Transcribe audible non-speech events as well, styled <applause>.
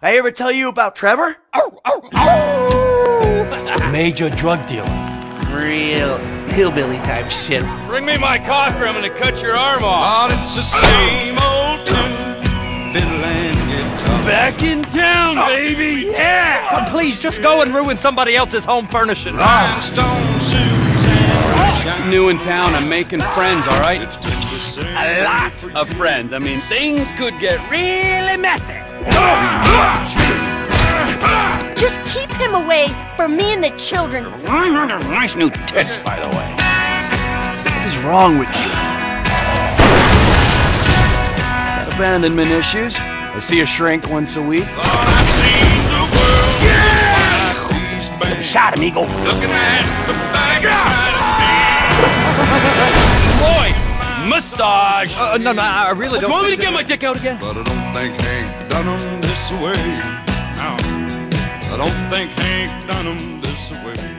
I ever tell you about Trevor? Oh, oh, oh. <laughs> Major drug dealer. Real hillbilly type shit. Bring me my coffee, I'm gonna cut your arm off. But it's the same old tune, fiddle and guitar. Back in town, baby, yeah! Please just go and ruin somebody else's home furnishing. Rhinestone Suzanne, shine. New in town, I'm making friends, all right? It's been the same A lot of friends. I mean, things could get really messy. Just keep him away from me and the children. Nice new tits, by the way. What is wrong with you? Got abandonment issues? I see a shrink once a week. Thought I'd seen the world like these bands. Shot, amigo. Looking at the backside of me. Boy, massage. Uh, no, no, I really Do don't. you want me to get my dick out again? But I don't think Hank done 'em this way. No, I don't think Hank done 'em this way.